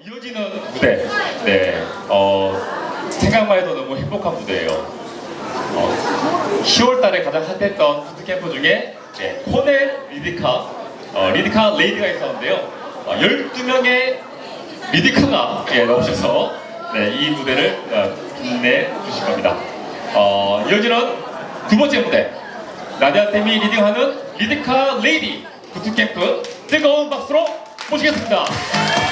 이어지는 무대, 네, 어, 생각만 해도 너무 행복한 무대예요. 어, 10월달에 가장 핫했던 부트캠프 중에 네, 코넬 리디카, 어, 리디카 레이디가 있었는데요. 어, 12명의 리디카가 예, 나오셔서 네, 이 무대를 어, 빛내 주실 겁니다. 어, 이어지는 두 번째 무대, 나디아쌤이 리딩하는 리디카 레이디 부트캠프 뜨거운 박수로 모시겠습니다.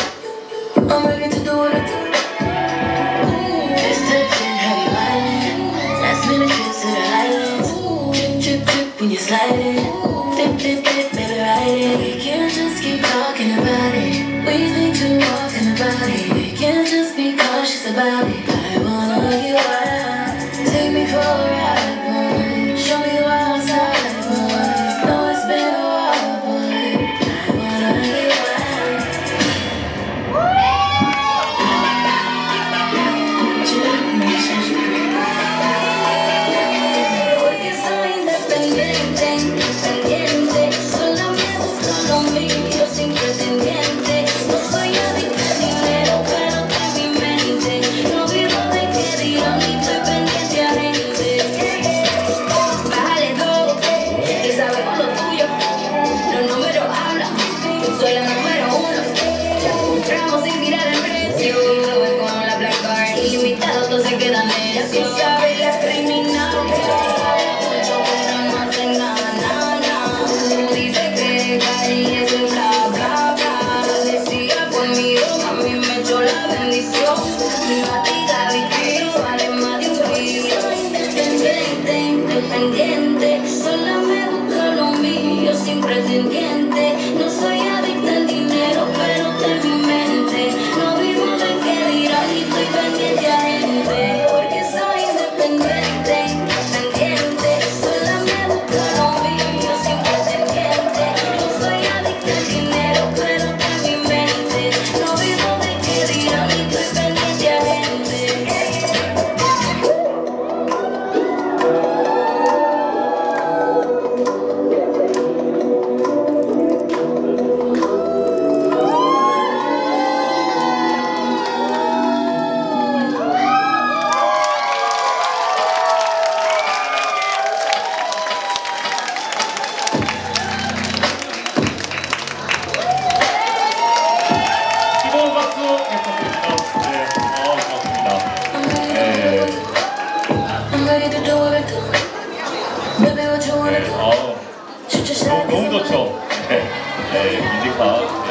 We can't just be cautious about it. 좋죠. 네, 네, 뮤지카